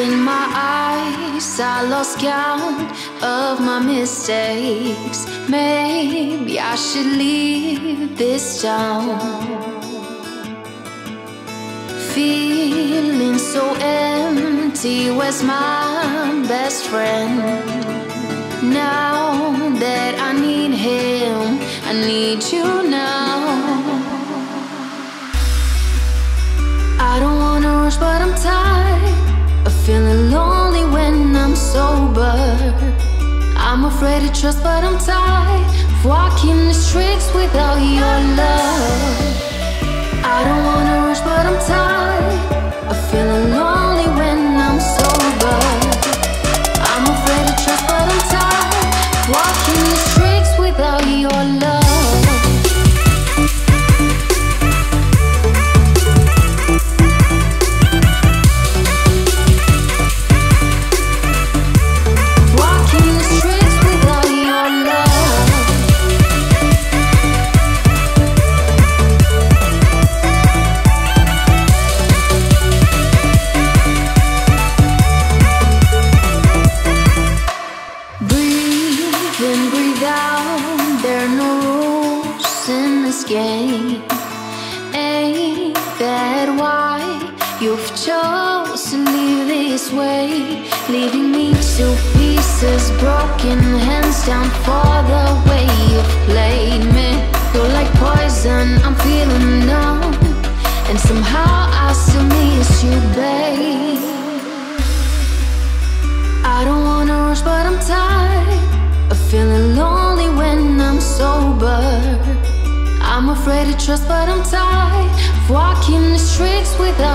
my eyes, I lost count of my mistakes. Maybe I should leave this town. Feeling so empty, where's my best friend? Now that I need him, I need you now. I don't wanna rush, but I'm tired I'm afraid to trust, but I'm tired of walking the streets without your love. In this game. Ain't that why you've chosen to leave this way? Leaving me to pieces, broken hands down for the way you've played me. You're like poison, I'm feeling numb. And somehow I still miss you, babe. I don't wanna rush, but I'm tired of feeling afraid to trust, but I'm tired of walking the streets without.